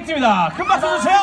세븐틴입니다. 큰 박수 주세요.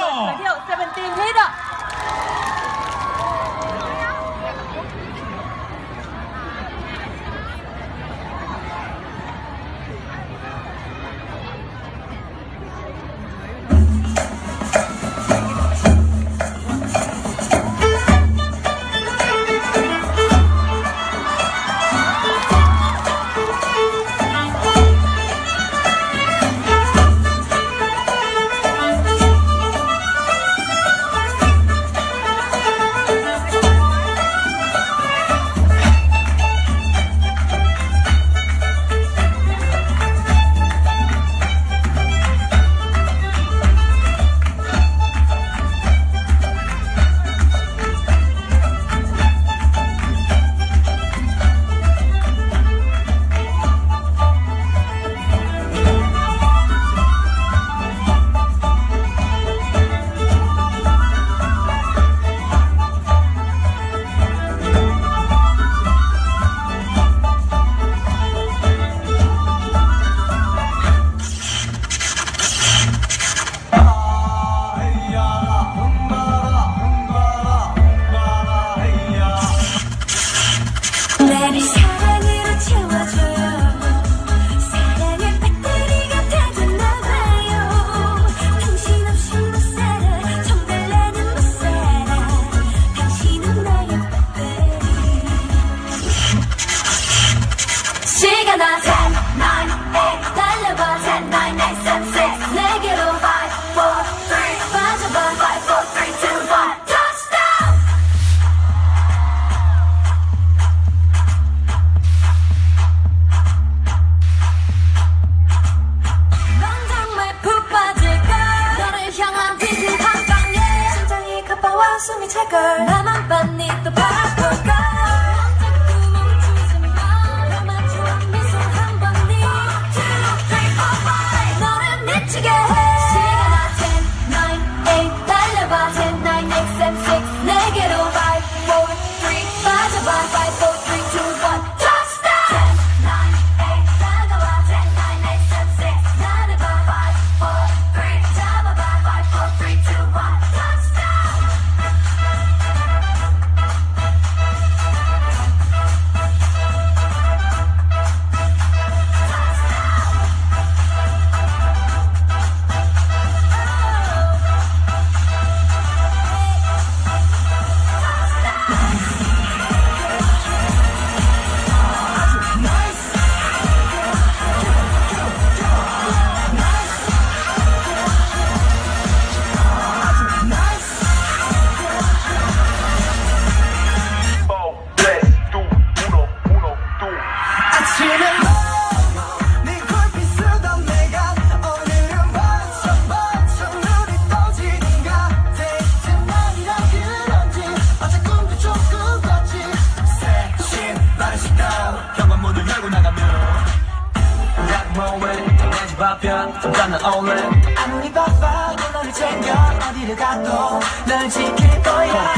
나는 all in 아무리 바빠도 너를 챙겨 어디를 가도 널 지킬 거야.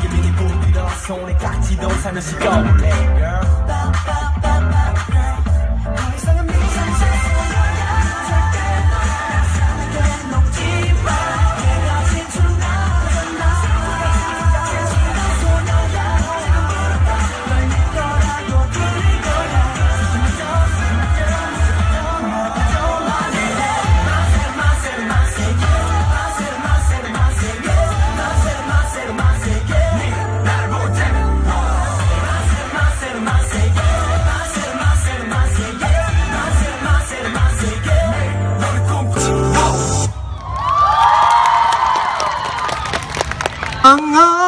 신기민이 부들어 손에 깍지도 살며시 꺼볼래 girl? ang